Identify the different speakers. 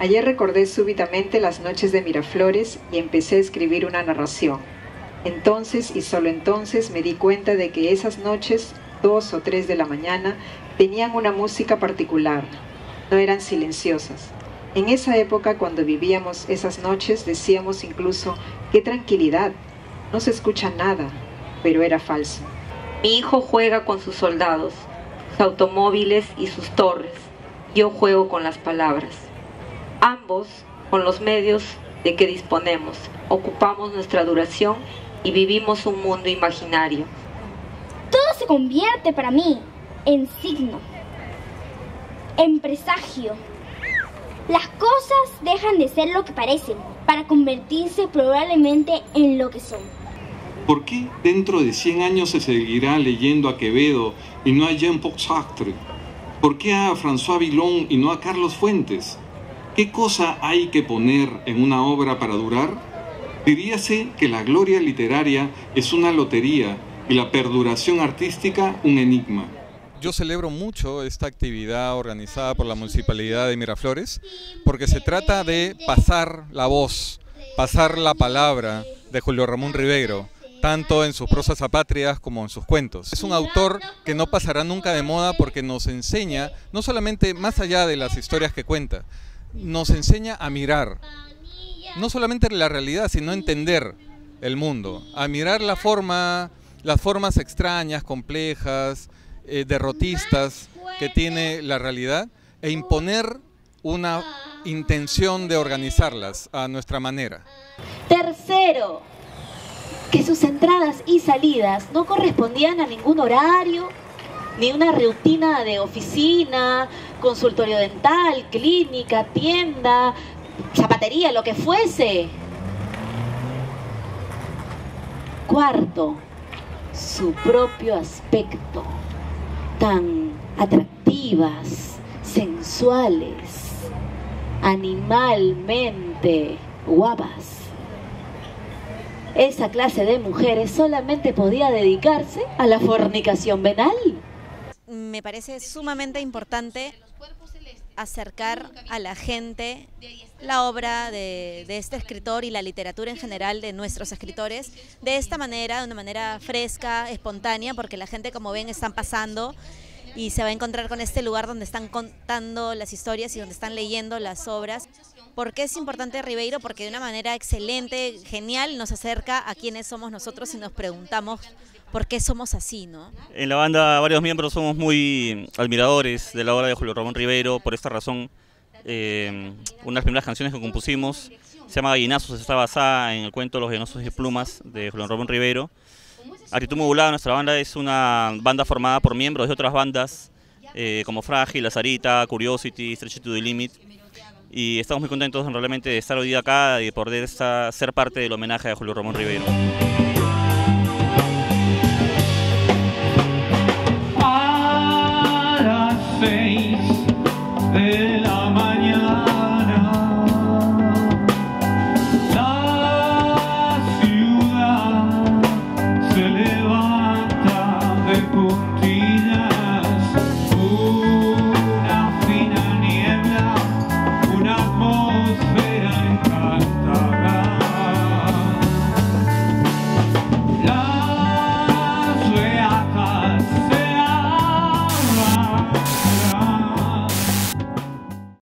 Speaker 1: Ayer recordé súbitamente las noches de Miraflores y empecé a escribir una narración. Entonces y solo entonces me di cuenta de que esas noches, dos o tres de la mañana, tenían una música particular, no eran silenciosas. En esa época, cuando vivíamos esas noches, decíamos incluso, qué tranquilidad, no se escucha nada, pero era falso.
Speaker 2: Mi hijo juega con sus soldados, sus automóviles y sus torres. Yo juego con las palabras. Ambos, con los medios de que disponemos, ocupamos nuestra duración y vivimos un mundo imaginario.
Speaker 3: Todo se convierte para mí en signo, en presagio. Las cosas dejan de ser lo que parecen para convertirse probablemente en lo que son.
Speaker 4: ¿Por qué dentro de 100 años se seguirá leyendo a Quevedo y no a Jean-Paul Sartre? ¿Por qué a François Villon y no a Carlos Fuentes? ¿Qué cosa hay que poner en una obra para durar? Diríase que la gloria literaria es una lotería y la perduración artística un enigma.
Speaker 5: Yo celebro mucho esta actividad organizada por la Municipalidad de Miraflores porque se trata de pasar la voz, pasar la palabra de Julio Ramón Ribeiro, tanto en sus prosas apátridas como en sus cuentos. Es un autor que no pasará nunca de moda porque nos enseña, no solamente más allá de las historias que cuenta, nos enseña a mirar, no solamente la realidad, sino entender el mundo, a mirar la forma, las formas extrañas, complejas, eh, derrotistas que tiene la realidad e imponer una intención de organizarlas a nuestra manera.
Speaker 6: Tercero, que sus entradas y salidas no correspondían a ningún horario, ni una rutina de oficina, consultorio dental, clínica, tienda, zapatería, lo que fuese. Cuarto, su propio aspecto, tan atractivas, sensuales, animalmente guapas. Esa clase de mujeres solamente podía dedicarse a la fornicación venal
Speaker 7: me parece sumamente importante acercar a la gente la obra de, este escritor y la literatura en general de nuestros escritores de esta manera, de una manera fresca, espontánea, porque la gente, como ven, están pasando y se va a encontrar con este lugar donde están contando las historias y donde están leyendo las obras. ¿Por qué es importante Ribeiro? Porque de una manera excelente, genial, nos acerca a quiénes somos nosotros y nos preguntamos por qué somos así, ¿no?
Speaker 8: En la banda varios miembros somos muy admiradores de la obra de Julio Ramón Rivero, por esta razón eh, una de las primeras canciones que compusimos se llama Gallinazos, está basada en el cuento Los Gallinazos y Plumas de Julio Ramón Rivero. Actitud Modulada, nuestra banda es una banda formada por miembros de otras bandas eh, como Frágil, Lazarita, Curiosity, Stretch to the Limit. Y estamos muy contentos realmente de estar hoy acá y de poder ser parte del homenaje a Julio Ramón Rivero.